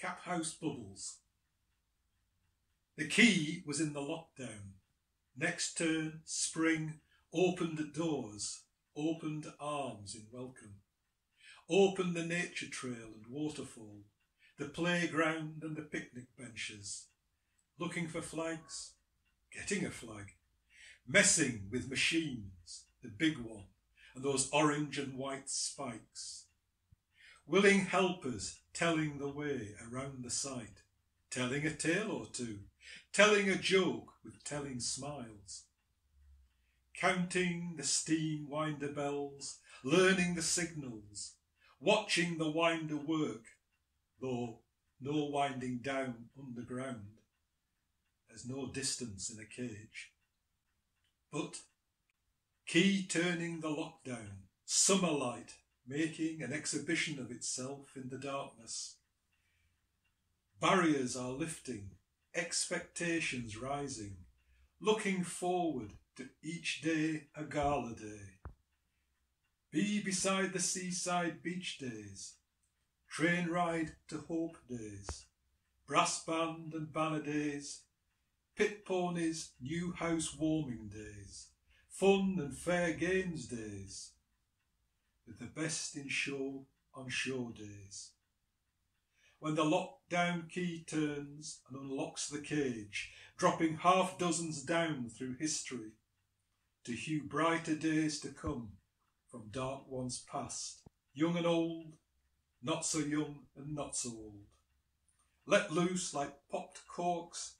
Caphouse Bubbles. The key was in the lockdown. Next turn, spring, opened doors, opened arms in welcome. Opened the nature trail and waterfall, the playground and the picnic benches. Looking for flags, getting a flag, messing with machines, the big one, and those orange and white spikes. Willing helpers telling the way around the site, telling a tale or two, telling a joke with telling smiles. Counting the steam winder bells, learning the signals, watching the winder work, though no winding down underground. There's no distance in a cage. But key turning the lockdown, summer light making an exhibition of itself in the darkness. Barriers are lifting, expectations rising, looking forward to each day a gala day. Be beside the seaside beach days, train ride to hope days, brass band and banner days, pit ponies, new house warming days, fun and fair games days, with the best in show on show days. When the lockdown key turns and unlocks the cage, dropping half dozens down through history, to hew brighter days to come from dark ones past, young and old, not so young and not so old. Let loose like popped corks,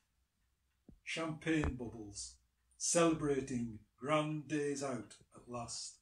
champagne bubbles, celebrating grand days out at last.